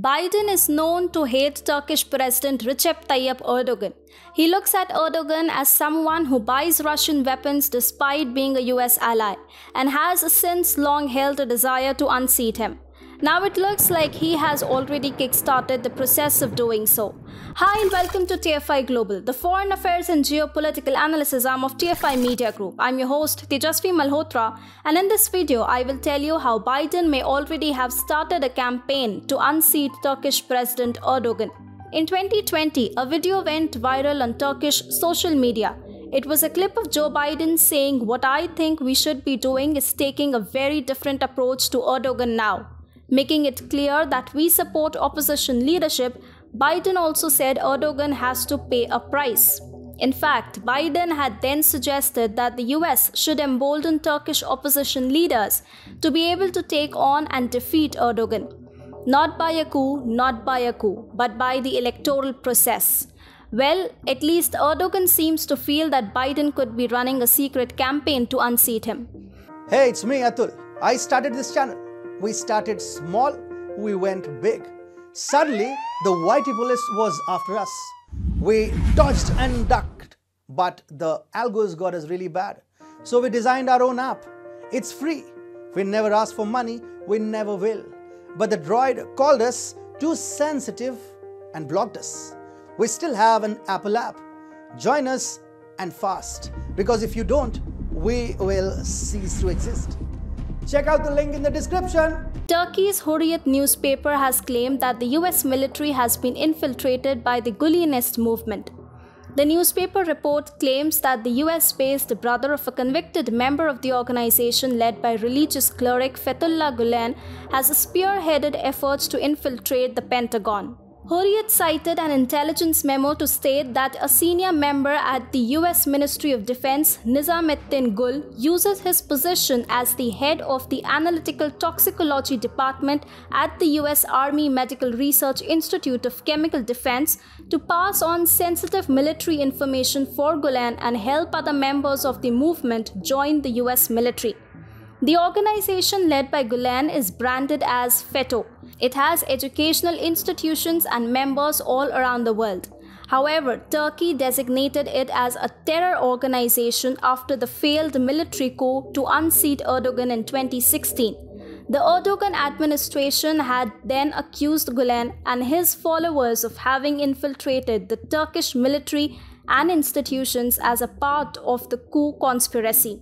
Biden is known to hate Turkish President Recep Tayyip Erdogan. He looks at Erdogan as someone who buys Russian weapons despite being a US ally and has since long held a desire to unseat him. Now it looks like he has already kickstarted the process of doing so. Hi and welcome to TFI Global, the foreign affairs and geopolitical analysis arm of TFI Media Group. I'm your host Tejasvi Malhotra and in this video I will tell you how Biden may already have started a campaign to unseat Turkish President Erdogan. In 2020, a video went viral on Turkish social media. It was a clip of Joe Biden saying, What I think we should be doing is taking a very different approach to Erdogan now making it clear that we support opposition leadership, Biden also said Erdogan has to pay a price. In fact, Biden had then suggested that the US should embolden Turkish opposition leaders to be able to take on and defeat Erdogan. Not by a coup, not by a coup, but by the electoral process. Well, at least Erdogan seems to feel that Biden could be running a secret campaign to unseat him. Hey, it's me, Atul. I started this channel. We started small, we went big. Suddenly, the whitey police was after us. We dodged and ducked, but the algos got us really bad. So we designed our own app. It's free. We never ask for money, we never will. But the droid called us too sensitive and blocked us. We still have an Apple app. Join us and fast because if you don't, we will cease to exist. Check out the link in the description. Turkey's Hurriyet newspaper has claimed that the US military has been infiltrated by the Gulenist movement. The newspaper report claims that the US based brother of a convicted member of the organization led by religious cleric Fethullah Gulen has spearheaded efforts to infiltrate the Pentagon. Hurriyet cited an intelligence memo to state that a senior member at the US Ministry of Defense, Nizamettin Gul, uses his position as the head of the Analytical Toxicology Department at the US Army Medical Research Institute of Chemical Defense to pass on sensitive military information for Gulen and help other members of the movement join the US military. The organization led by Gulen is branded as FETO it has educational institutions and members all around the world. However, Turkey designated it as a terror organization after the failed military coup to unseat Erdogan in 2016. The Erdogan administration had then accused Gulen and his followers of having infiltrated the Turkish military and institutions as a part of the coup conspiracy.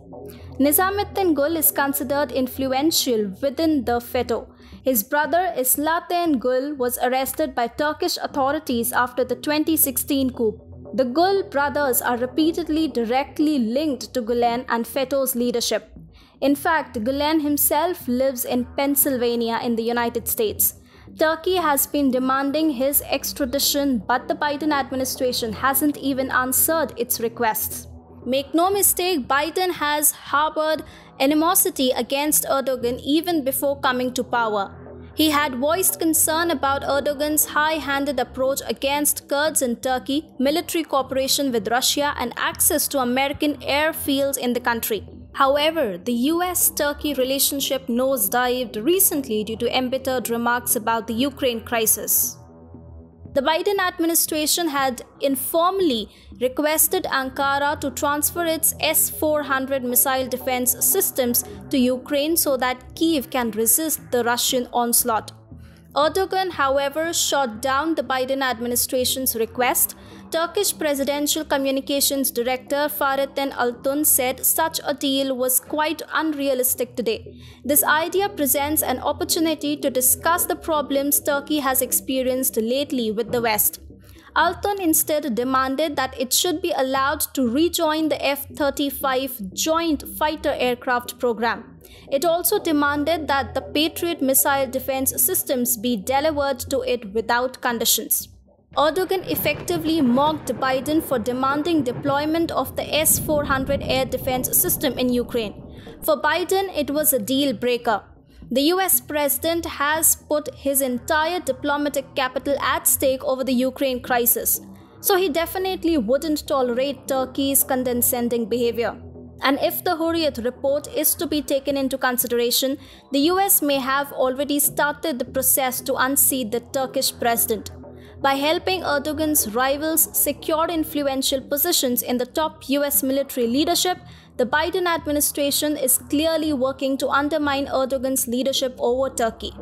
Nizamettin Gul is considered influential within the FETO. His brother Islaten Gul was arrested by Turkish authorities after the 2016 coup. The Gul brothers are repeatedly directly linked to Gulen and FETO's leadership. In fact, Gulen himself lives in Pennsylvania in the United States. Turkey has been demanding his extradition, but the Biden administration hasn't even answered its requests. Make no mistake, Biden has harbored animosity against Erdogan even before coming to power. He had voiced concern about Erdogan's high handed approach against Kurds in Turkey, military cooperation with Russia, and access to American airfields in the country. However, the US Turkey relationship nosedived recently due to embittered remarks about the Ukraine crisis. The Biden administration had informally requested Ankara to transfer its S 400 missile defense systems to Ukraine so that Kiev can resist the Russian onslaught. Erdogan, however, shot down the Biden administration's request. Turkish Presidential Communications Director Fahrettin Altun said such a deal was quite unrealistic today. This idea presents an opportunity to discuss the problems Turkey has experienced lately with the West. Altun instead demanded that it should be allowed to rejoin the F 35 Joint Fighter Aircraft program. It also demanded that the Patriot missile defense systems be delivered to it without conditions. Erdogan effectively mocked Biden for demanding deployment of the S 400 air defense system in Ukraine. For Biden, it was a deal breaker. The US president has put his entire diplomatic capital at stake over the Ukraine crisis, so he definitely wouldn't tolerate Turkey's condescending behavior. And if the Hurriyet report is to be taken into consideration, the US may have already started the process to unseat the Turkish president. By helping Erdogan's rivals secure influential positions in the top US military leadership, the Biden administration is clearly working to undermine Erdogan's leadership over Turkey.